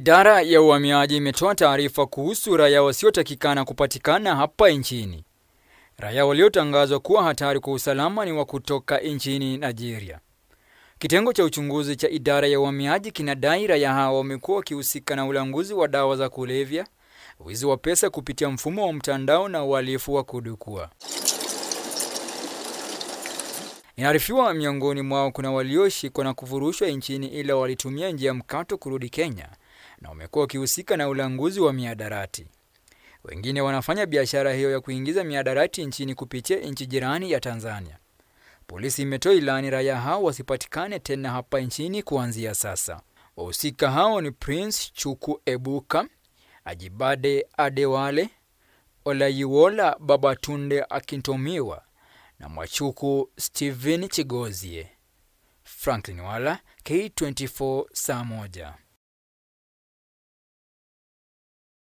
Idara ya uhamiaji imetoa taarifa kuhusu raia wasiotakikana kupatikana hapa nchini. Raia waliotangazwa kuwa hatari kwa usalama ni wa kutoka nchini Nigeria. Kitengo cha uchunguzi cha idara ya uhamiaji kinadai raia hao wamekuwa wakihusika na ulanguzi wa dawa za kulevya, wizi wa pesa kupitia mfumo wa mtandao na uhalifu wa kudukua. Inaarifiwa miongoni mwao kuna walioshikwa na kufurushwa nchini ila walitumia njia mkato kurudi Kenya na wamekuwa wakihusika na ulanguzi wa miadarati. Wengine wanafanya biashara hiyo ya kuingiza miadarati nchini kupitia nchi jirani ya Tanzania. Polisi imetoa ilani raia hao wasipatikane tena hapa nchini kuanzia sasa. Wahusika hao ni Prince Chuku Ebuka, Ajibade Adewale, Olayiwola Babatunde Akintomiwa na Mwachuku Steven Chigozie. Franklin Wala, K24 saa moja.